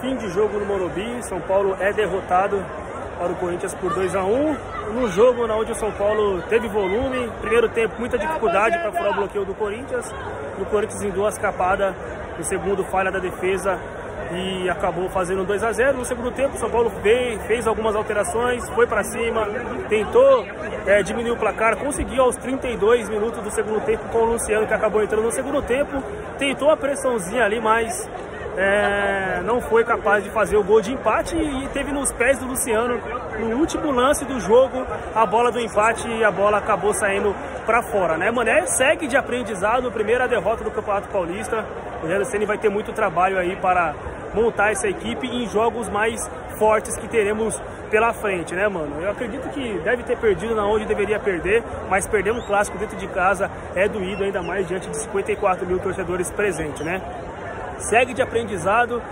Fim de jogo no Morumbi, São Paulo é derrotado para o Corinthians por 2 a 1 No jogo onde o São Paulo teve volume, primeiro tempo muita dificuldade para furar o bloqueio do Corinthians. O Corinthians em duas capadas, no segundo falha da defesa e acabou fazendo 2 a 0 No segundo tempo, o São Paulo fez, fez algumas alterações, foi para cima, tentou é, diminuir o placar, conseguiu aos 32 minutos do segundo tempo com o Luciano, que acabou entrando no segundo tempo, tentou a pressãozinha ali, mas é, não foi capaz de fazer o gol de empate e teve nos pés do Luciano, no último lance do jogo, a bola do empate e a bola acabou saindo para fora, né? Mané segue de aprendizado, primeira derrota do Campeonato Paulista. O Rogério Ceni vai ter muito trabalho aí para montar essa equipe em jogos mais fortes que teremos pela frente, né, mano? Eu acredito que deve ter perdido na onde deveria perder, mas perder um clássico dentro de casa é doído ainda mais diante de 54 mil torcedores presentes, né? Segue de aprendizado